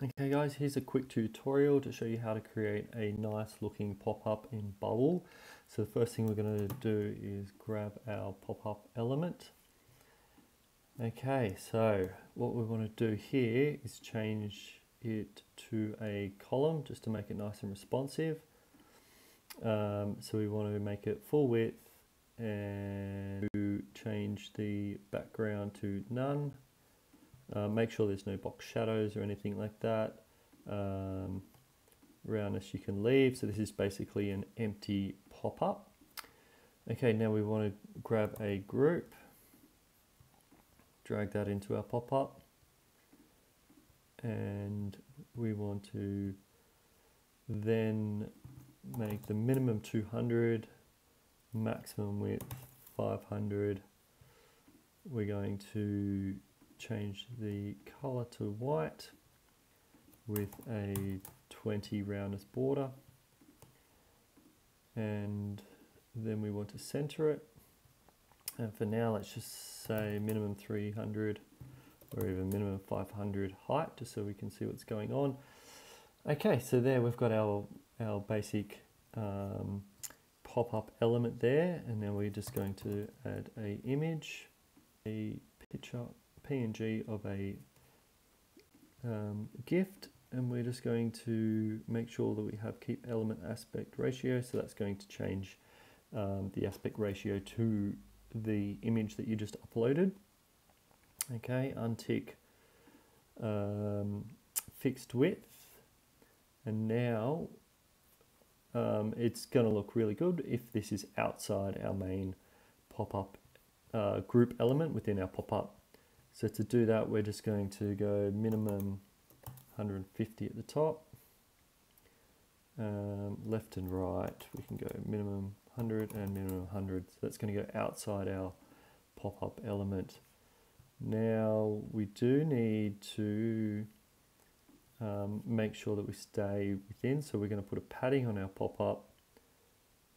Okay guys, here's a quick tutorial to show you how to create a nice looking pop-up in Bubble. So the first thing we're going to do is grab our pop-up element. Okay, so what we want to do here is change it to a column just to make it nice and responsive. Um, so we want to make it full width and change the background to none uh, make sure there's no box shadows or anything like that. Um, roundness you can leave. So this is basically an empty pop-up. Okay, now we want to grab a group, drag that into our pop-up, and we want to then make the minimum 200, maximum width 500. We're going to change the color to white with a 20 roundness border. And then we want to center it. And for now let's just say minimum 300 or even minimum 500 height just so we can see what's going on. Okay so there we've got our our basic um, pop-up element there. And now we're just going to add a image a picture PNG of a um, gift and we're just going to make sure that we have keep element aspect ratio. So that's going to change um, the aspect ratio to the image that you just uploaded. Okay untick um, fixed width. And now um, it's going to look really good if this is outside our main pop-up uh, group element within our pop-up so to do that, we're just going to go minimum 150 at the top. Um, left and right, we can go minimum 100 and minimum 100. So that's going to go outside our pop-up element. Now we do need to um, make sure that we stay within. So we're going to put a padding on our pop-up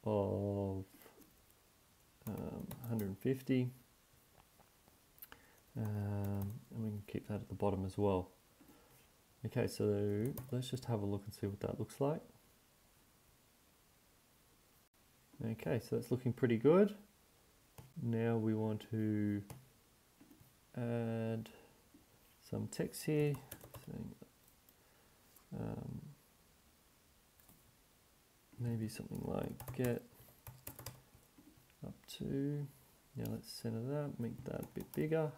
of um, 150 um, and we can keep that at the bottom as well. Okay, so let's just have a look and see what that looks like. Okay, so that's looking pretty good. Now we want to add some text here, um, maybe something like get up to, now let's center that, make that a bit bigger.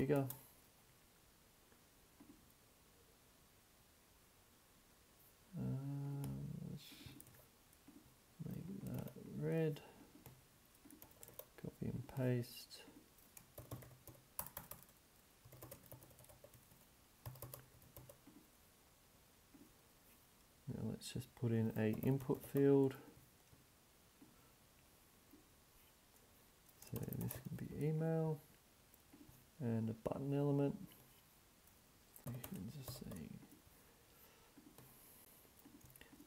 Bigger. Um, let's make that red. Copy and paste. Now let's just put in a input field. So this can be email and a button element.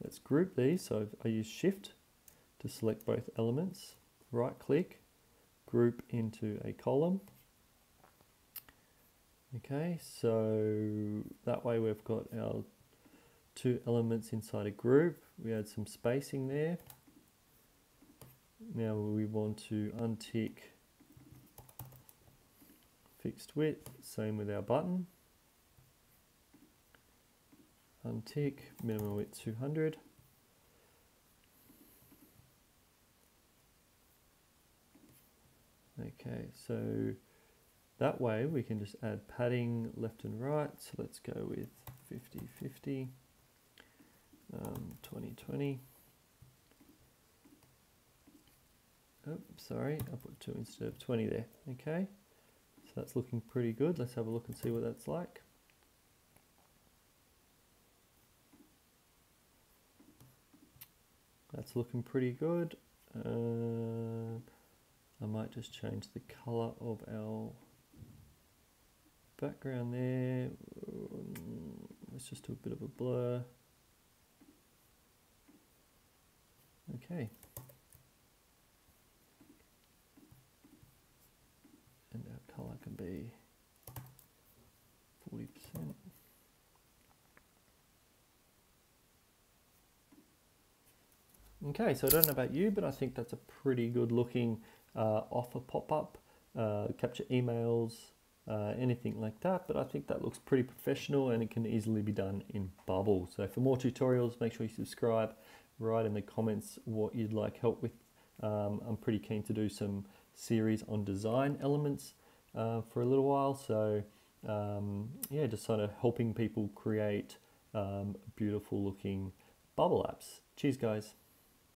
Let's group these. So I use shift to select both elements. Right click, group into a column. Okay, so that way we've got our two elements inside a group. We add some spacing there. Now we want to untick fixed width, same with our button. Untick, minimum width 200. Okay, so that way we can just add padding left and right. So let's go with 50, 50, um, 20, 20. Oh, sorry, I put two instead of 20 there. Okay. So that's looking pretty good. Let's have a look and see what that's like. That's looking pretty good. Uh, I might just change the color of our background there. Let's just do a bit of a blur. Okay. And our color can be 40%. Okay, so I don't know about you, but I think that's a pretty good looking uh, offer pop-up, uh, capture emails, uh, anything like that. But I think that looks pretty professional and it can easily be done in Bubble. So for more tutorials, make sure you subscribe, write in the comments what you'd like help with. Um, I'm pretty keen to do some series on design elements uh, for a little while. So um, yeah, just sort of helping people create um, beautiful looking bubble apps. Cheers guys.